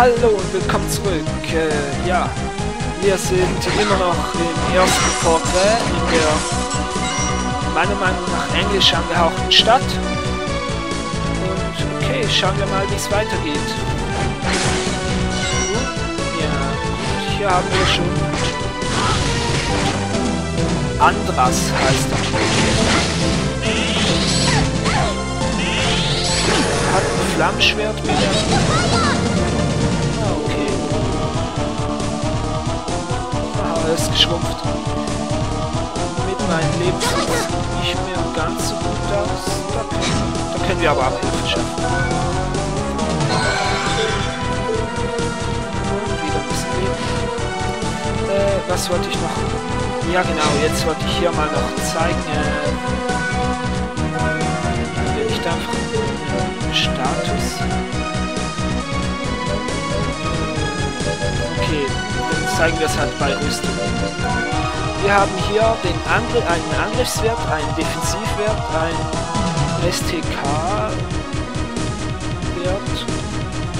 Hallo und willkommen zurück. Äh, ja, wir sind immer noch im ersten Porträt in der meiner Meinung nach englisch angehauchten Stadt. Und okay, schauen wir mal, wie es weitergeht. Ja, und hier haben wir schon Andras heißt er. Hat ein Flammschwert mit alles geschrumpft. Mit meinem Leben nicht mehr ganz so gut aus. Da, da können wir aber auch Hilfe schaffen. Und wieder ein bisschen Leben. Äh, was wollte ich noch? Ja genau, jetzt wollte ich hier mal noch zeigen. Äh, nicht einfach Status. Zeigen wir es halt bei Rüstung. Wir haben hier den Angr einen Angriffswert, einen Defensivwert, einen STK-Wert.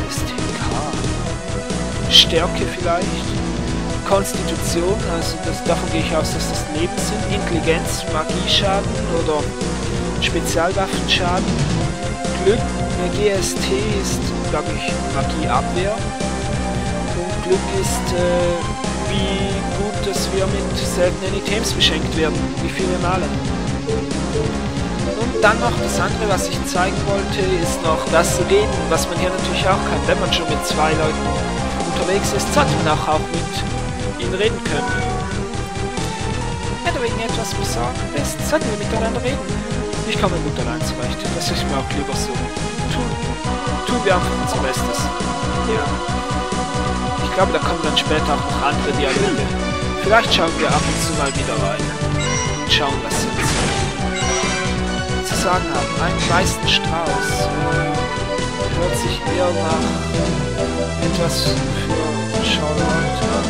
STK. Stärke vielleicht. Konstitution, also das, davon gehe ich aus, dass das Leben sind. Intelligenz, Magieschaden oder Spezialwaffenschaden. Glück, GST ist, glaube ich, Magieabwehr. Glück ist, äh, wir mit seltenen Items beschenkt werden. Wie viele Male. Und dann noch das andere, was ich zeigen wollte, ist noch das Reden, was man hier natürlich auch kann. Wenn man schon mit zwei Leuten unterwegs ist, sollte man auch, auch mit ihnen reden können. Wenn du wegen etwas besorgt bist, sollten wir miteinander reden. Ich komme gut allein zurecht. Das ist mir auch lieber so. Tun, tun wir einfach unser Bestes. Ja. Ich glaube, da kommen dann später auch noch andere Dialoge. Vielleicht schauen wir ab und zu mal wieder rein. Und schauen, was sie uns zu sagen haben. Einen weißen Strauß. Hört sich eher nach etwas für Charlotte an.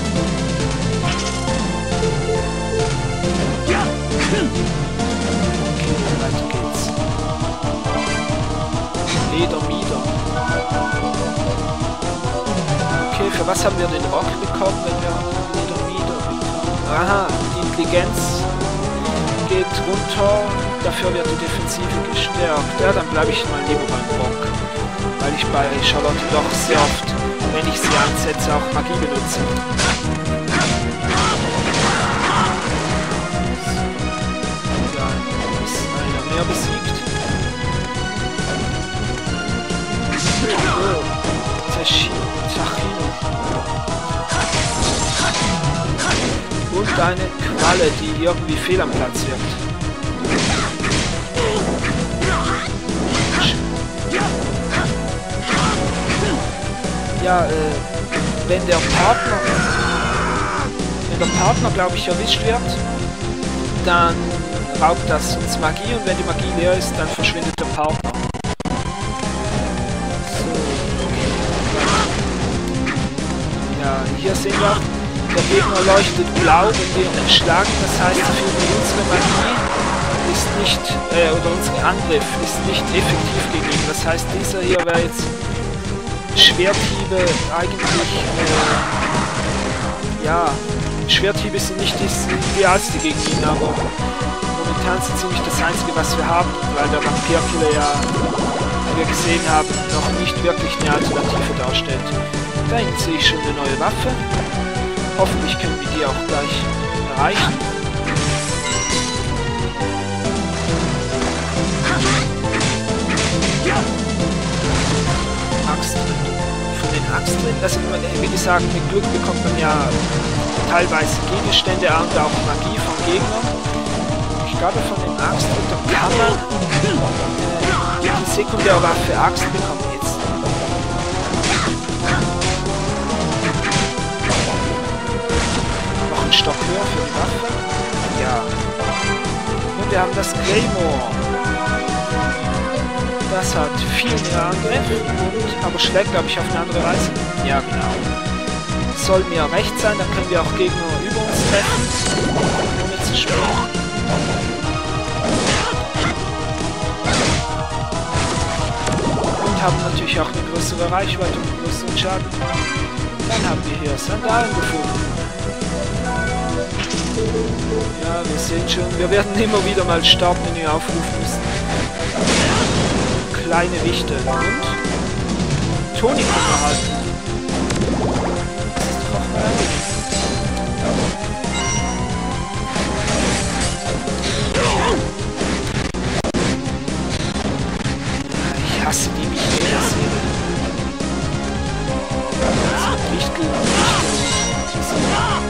Okay, weiter geht's. Ledermieder. Okay, für was haben wir den Rock bekommen, wenn wir? Aha, die Intelligenz geht runter, dafür wird die Defensive gestärkt. Ja, dann bleibe ich mal lieber beim Rock. Weil ich bei Charlotte doch sehr oft, wenn ich sie einsetze, auch Magie benutze. Ja, ist einer mehr besiegt. Und eine Qualle, die irgendwie fehl am Platz wird. Ja, äh, wenn der Partner, wenn der Partner, glaube ich, erwischt wird, dann raubt das uns Magie und wenn die Magie leer ist, dann verschwindet der Partner. So. Ja, hier sehen wir der Gegner leuchtet blau, wenn wir ihn schlagen. Das heißt, unsere Magie ist nicht, äh, oder unser Angriff ist nicht effektiv gegen ihn. Das heißt, dieser hier wäre jetzt Schwerthiebe eigentlich, äh, ja, Schwerthiebe sind nicht das idealste gegen ihn, aber momentan sind ziemlich das einzige, was wir haben, weil der Vampirkiller ja, wie wir gesehen haben, noch nicht wirklich eine Alternative darstellt. Da hinten sehe ich schon eine neue Waffe. Hoffentlich können wir die auch gleich erreichen. Axtritt. Von den Axtritt, das ist, wie gesagt, mit Glück bekommt man ja teilweise Gegenstände und auch Magie vom Gegner. Ich glaube, von den Axtritt kann man äh, die Sekundärwaffe Axt bekommen. Stock höher für die Waffe. Ja. Und wir haben das Claymore. Das hat viel mehr Angriff, und, aber schlägt, glaube ich, auf eine andere Weise. Ja, genau. Soll mir recht sein, dann können wir auch Gegner über uns treffen, ohne zu springen. Und haben natürlich auch eine größere Reichweite und einen größeren Schaden. Dann haben wir hier Sandalen gefunden. Ja, wir sehen schon, wir werden immer wieder mal Startmenü aufrufen müssen. Kleine Wichte. Und? Toni kann erhalten. Das ist doch auch Ich hasse die Wichte in der Serie. Das sind Wichtel,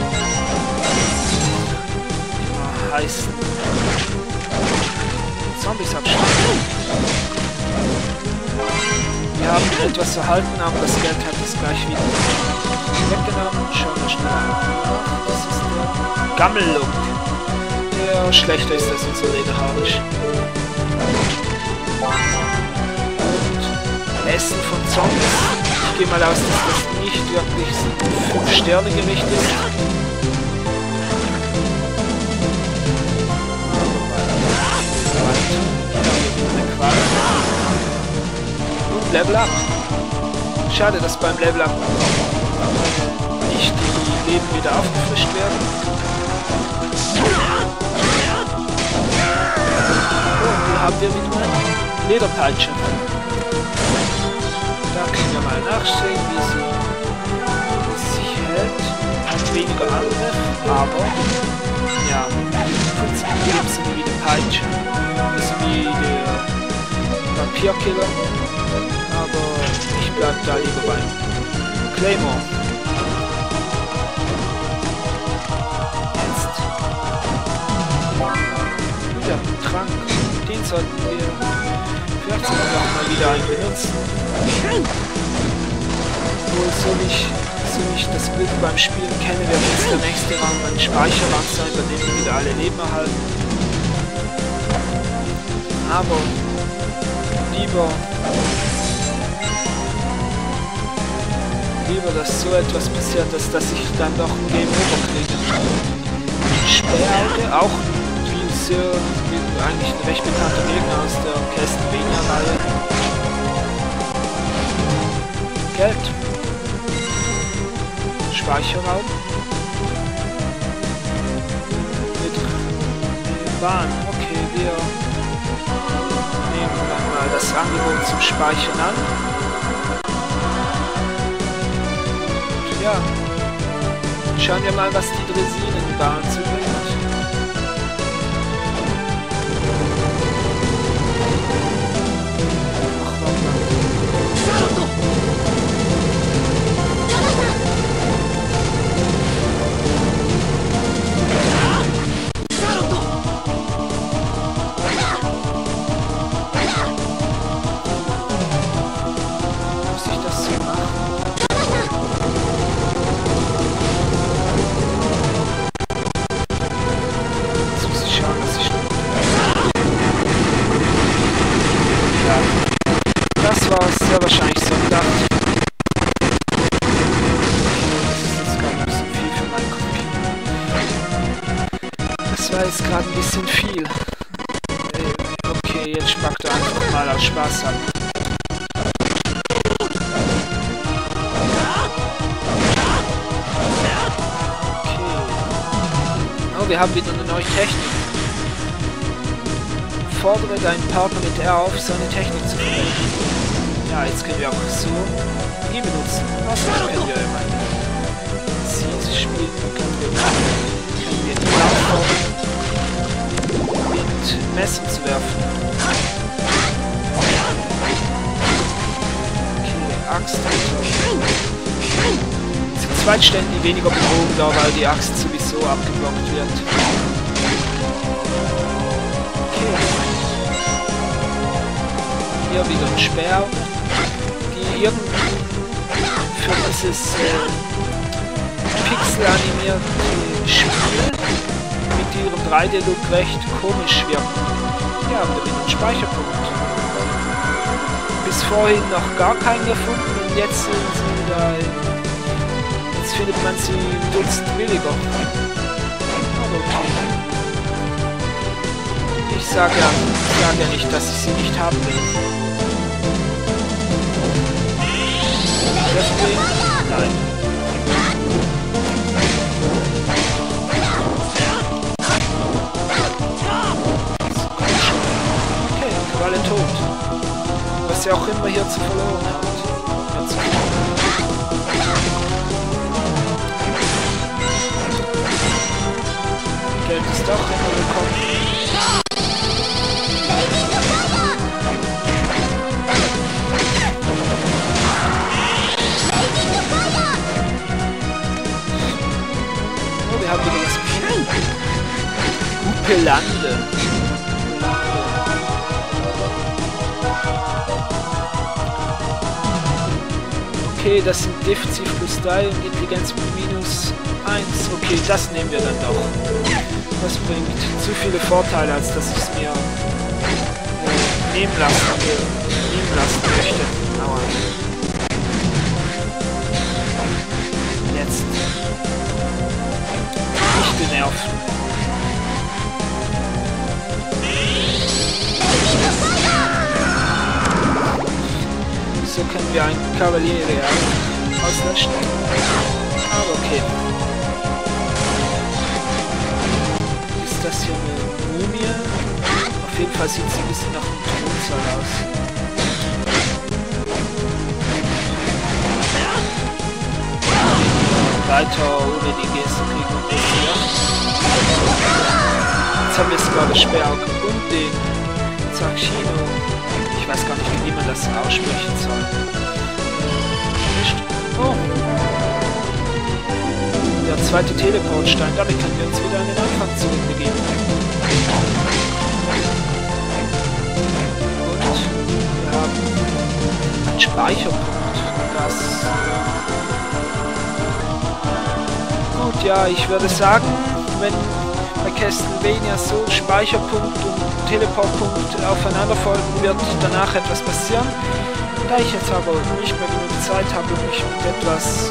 Wichtel. Heißen. Zombies abschlagen. Wir haben etwas erhalten, aber das Geld hat es gleich wieder weggenommen. Schauen wir schnell nach. Das ist der Gammellook. Der schlechter ist als unser Lederharisch. Und Essen von Zombies. Ich gehe mal aus, dass das nicht wirklich 5-Sterne-Gericht ist. Und Level Up. Schade, dass beim Level Up nicht die Leben wieder aufgefrischt werden. Und hier haben wir wieder eine Lederpeitsche. Da können wir mal nachsehen, wie sie, sie sich hält. Hat weniger Angriff, aber ja, dem Sinne wie die Peitsche. Also wie der Vampirkiller. Aber ich bleib da lieber beim Claymore. Jetzt. Ja, Trank. Den sollten wir vielleicht sogar mal wieder einen benutzen. Obwohl, so ich, so ich das Glück beim Spielen kenne, wird jetzt der nächste Rang ein Speicherrang sein, bei dem wir wieder alle Leben erhalten. Aber lieber lieber, dass so etwas passiert, als dass ich dann noch ein Game Over kriege. Sperrauge, auch wie eigentlich ein recht bekannter Gegner aus der Castlevania-Reihe. Geld. Speicherraum. Mit Bahn. Okay, wir mal das Angebot zum Speichern an. Und ja, schauen wir mal, was die Dresinenbahn zu bisschen viel. Äh, Okay, jetzt spackt er einfach mal aus Spaß ab. Okay. Oh, wir haben wieder eine neue Technik. Fordere deinen Partner mit R auf, seine Technik zu verwenden. Ja, jetzt können wir auch so die benutzen. Was können wir Die weniger Bedrohung da, weil die Axt sowieso abgeblockt wird. Okay. Hier wieder ein Speer, die irgendwie für dieses äh, pixel-animierte Spiel mit ihrem 3D-Look recht komisch wirken. Ja, und wieder ein Speicherpunkt. Bis vorhin noch gar keinen gefunden und jetzt sind sie da. Jetzt findet man sie Dutzend billiger. Aber okay. Ich sage ja, ich ja nicht, dass ich sie nicht haben will. Deswegen, nein. Okay, Kralle tot. Was ja auch immer hier zu verloren haben. Geld ist doch immer gekommen. Oh, wir haben wieder was Hupelande. Okay, das sind Defensiv plus 3 und Intelligenz minus 1. Okay, das nehmen wir dann doch. Das bringt zu viele Vorteile, als dass ich es mir äh, nehmen lassen will. Nehmen lassen möchte. Aua. Jetzt. Nicht nerven. So können wir einen Kavaliere auslöschen. Aber okay. Das hier eine Mumie? Auf jeden Fall sieht sie ein bisschen nach einem Thronsaal aus. Weiter ohne die Geste kriegen wir nicht mehr. Jetzt haben wir sogar das Sperrauge und den Zakshino. Ich weiß gar nicht, wie man das aussprechen soll. Oh. Der zweite Teleportstein, damit können wir uns Speicherpunkt. Das. Gut, ja, ich würde sagen, wenn bei Castlevania so Speicherpunkt und Teleportpunkt aufeinander folgen, wird danach etwas passieren. Da ich jetzt aber nicht mehr genug Zeit habe, um mich mit etwas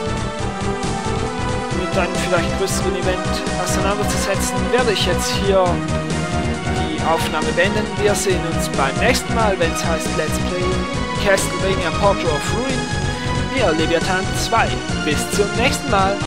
mit einem vielleicht größeren Event auseinanderzusetzen, werde ich jetzt hier die Aufnahme beenden. Wir sehen uns beim nächsten Mal, wenn es heißt Let's Play Castlevania Portrait of Ruin, hier Leviathan 2. Bis zum nächsten Mal.